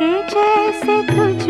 के जैसे तुझको